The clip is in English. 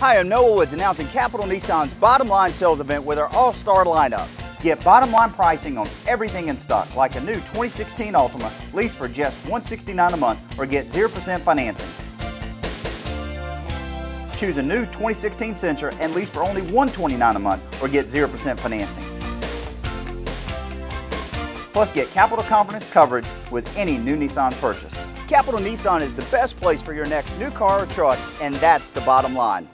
Hi, I'm Noah Woods announcing Capital Nissan's bottom line sales event with our all-star lineup. Get bottom line pricing on everything in stock, like a new 2016 Altima, lease for just $169 a month or get 0% financing. Choose a new 2016 Sentra and lease for only $129 a month or get 0% financing. Plus get Capital Confidence coverage with any new Nissan purchase. Capital Nissan is the best place for your next new car or truck, and that's the bottom line.